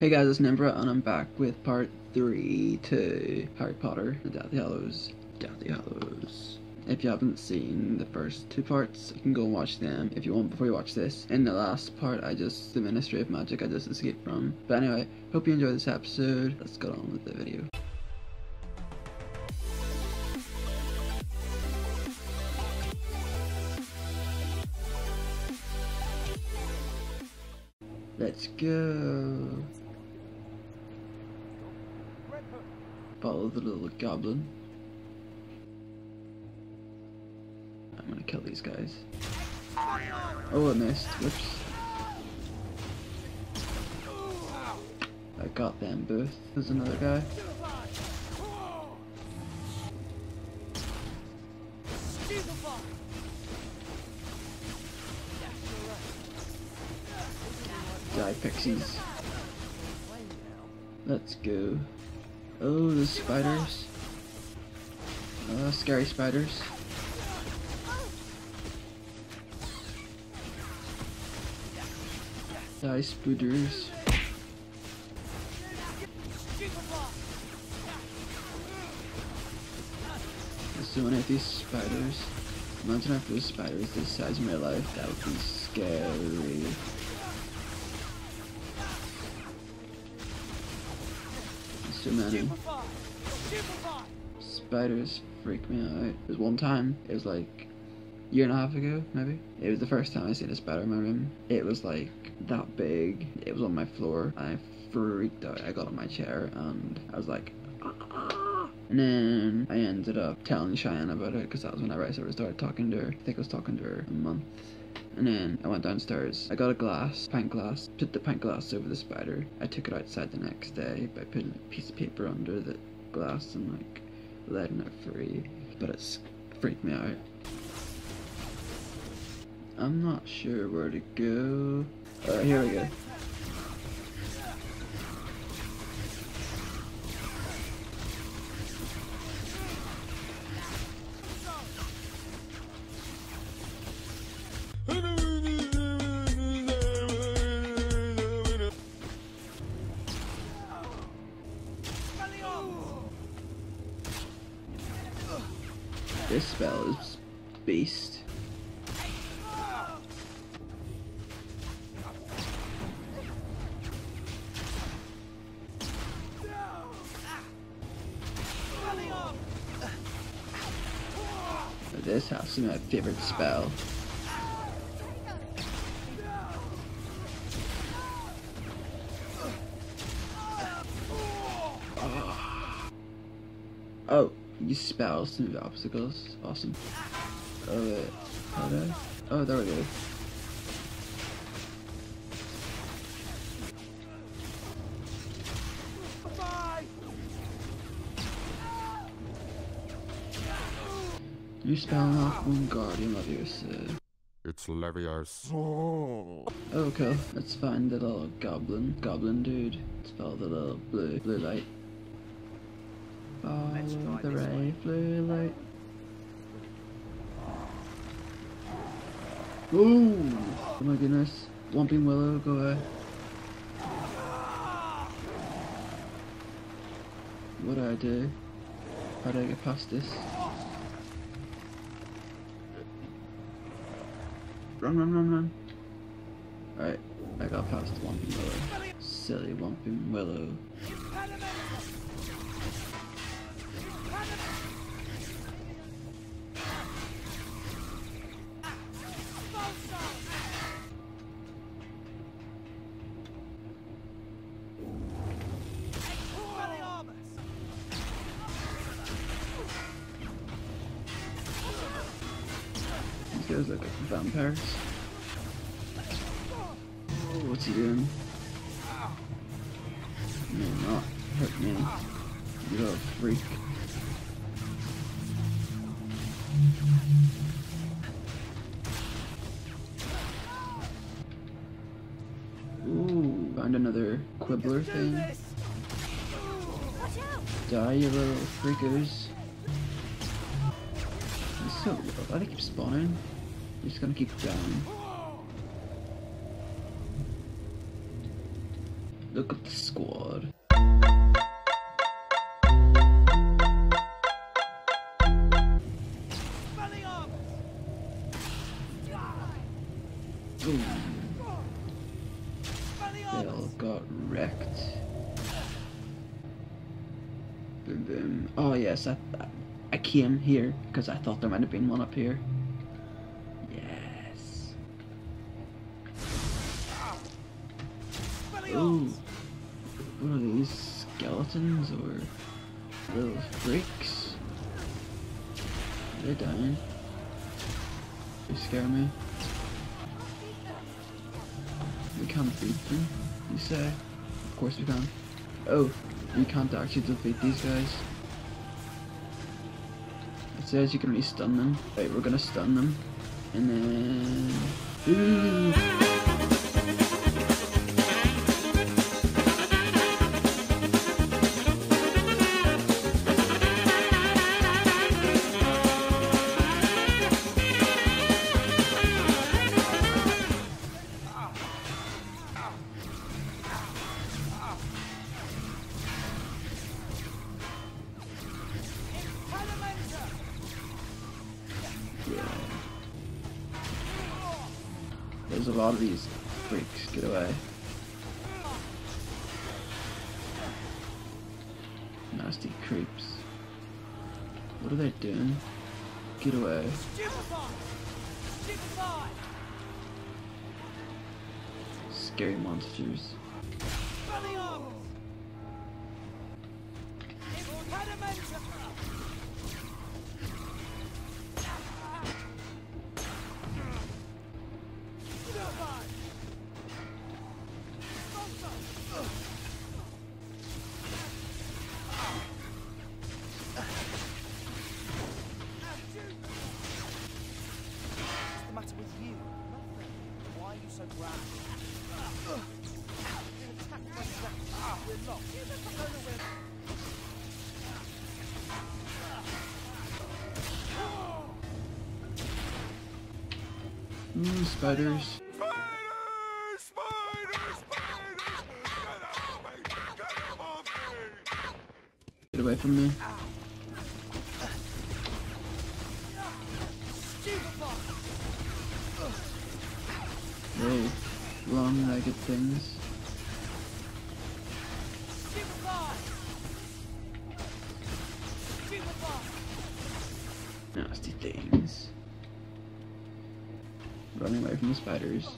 Hey guys, it's NimBruh and I'm back with part 3 to Harry Potter and Deathly Hallows. Deathly Hallows. If you haven't seen the first two parts, you can go and watch them if you want before you watch this. In the last part, I just, the Ministry of Magic I just escaped from. But anyway, hope you enjoyed this episode. Let's get on with the video. Let's go. Follow the little goblin. I'm gonna kill these guys. Oh, I missed. Whoops. I got them both. There's another guy. Die, pixies. Let's go. Oh, the spiders. Uh, scary spiders. Die, spooters. So many of these spiders. Imagine if those spiders this size in my life, that would be scary. So many. Spiders freak me out. There's one time, it was like a year and a half ago, maybe. It was the first time I seen a spider in my room. It was like that big. It was on my floor. I freaked out. I got on my chair and I was like. And then I ended up telling Cheyenne about it because that was when I of started talking to her. I think I was talking to her a month. And then I went downstairs. I got a glass, pint glass, put the pint glass over the spider. I took it outside the next day by putting a piece of paper under the glass and like letting it free. But it's freaked me out. I'm not sure where to go. Alright, here we go. This spell is beast. This to be my favorite spell. Oh, use spells to move obstacles. Awesome. Oh wait, oh, how do I? Oh, there we go. You spell off one guardian Sid. It's Leviar's. Oh, cool. Let's find the little goblin, goblin dude. Spell the little blue, blue light. Follow oh, the ray, blue light. Ooh! Oh my goodness. Whomping Willow, go away. What do I do? How do I get past this? Run, run, run, run. Alright, I got past the Whomping Willow. Silly Whomping Willow. Guys look like vampires. Oh, what's he doing? No, not hurt me. You little freak. Ooh, found another quibbler thing. Die, you little freakers. It's so why do they keep spawning? Just gonna keep going. Look at the squad. They all got wrecked. Boom, boom. Oh yes, I, I came here because I thought there might have been one up here. Ooh. What are these? Skeletons or little freaks? They're dying. They scare me. We can't beat them, you say? Of course we can. Oh, we can't actually defeat these guys. It says you can only stun them. Right, we're gonna stun them. And then... Ooh. There's a lot of these freaks. Get away. Nasty creeps. What are they doing? Get away. Scary monsters. Ooh, spiders. Get away from me. Long-legged things. Nasty things. Running away from the spiders.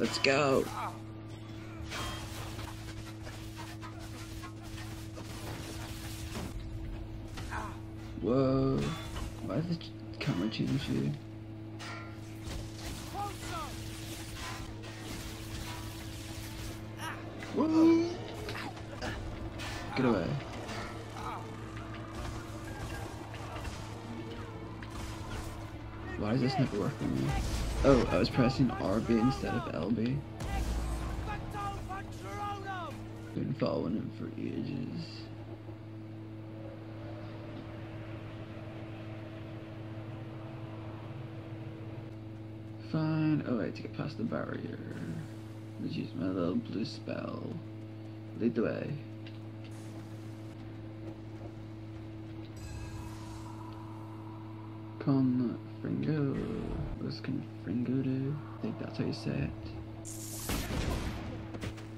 Let's go. Whoa. Why did the camera change you? Whoa. Get away. Why does this never work for me? Oh, I was pressing RB instead of LB. Been following him for ages. Fine. Oh, wait, to get past the barrier. Let's use my little blue spell. Lead the way. Con Fringo. What can Fringo do? I think that's how you say it.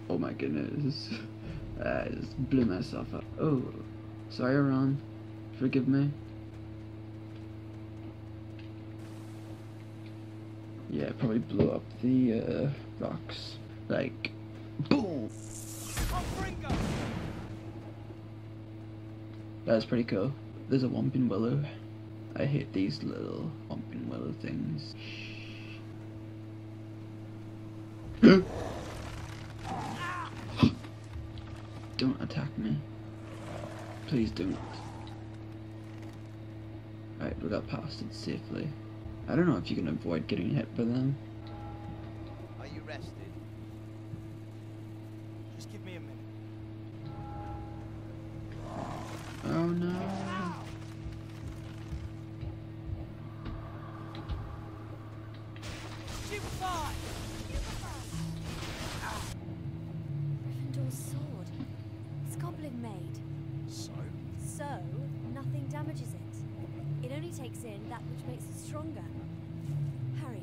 Oh my goodness. I just blew myself up. Oh, sorry, Ron. Forgive me. Yeah, probably blew up the uh, rocks. Like, boom! That's pretty cool. There's a Whomping Willow. I hate these little Whomping Willow things. don't attack me. Please don't. Alright, we got past it safely. I don't know if you can avoid getting hit by them. Are you rested? Just give me a minute. Oh no. Sword. It's goblin made. So? So, nothing damages it. It only takes in that which makes it stronger. Harry,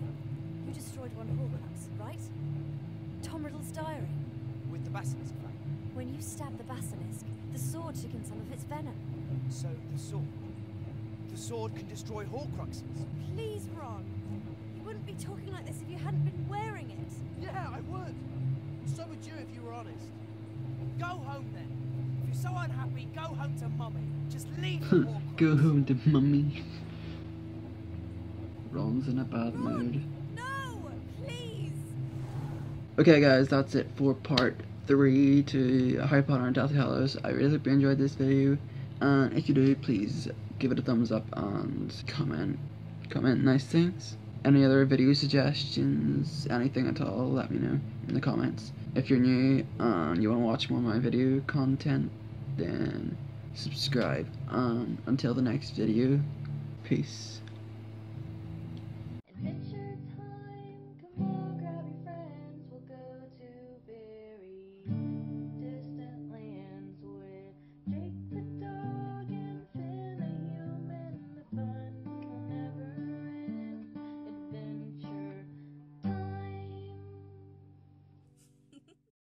you destroyed one Horcrux, right? Tom Riddle's diary. With the basilisk back. When you stabbed the basilisk, the sword took in some of its venom. So the sword. The sword can destroy Horcruxes. Please, Ron. You wouldn't be talking like this if you hadn't been wearing it. Yeah, I would. So would you if you were honest. Go home then. If you're so unhappy, go home to mummy. Just leave. Hmm. Go home to mummy. Ron's in a bad mood. No! Please! Okay, guys, that's it for part three to Harry Potter and Deathly Hallows. I really hope you enjoyed this video, and if you do, please give it a thumbs up and comment, comment nice things. Any other video suggestions, anything at all, let me know in the comments. If you're new and you want to watch more of my video content, then subscribe. And until the next video, peace.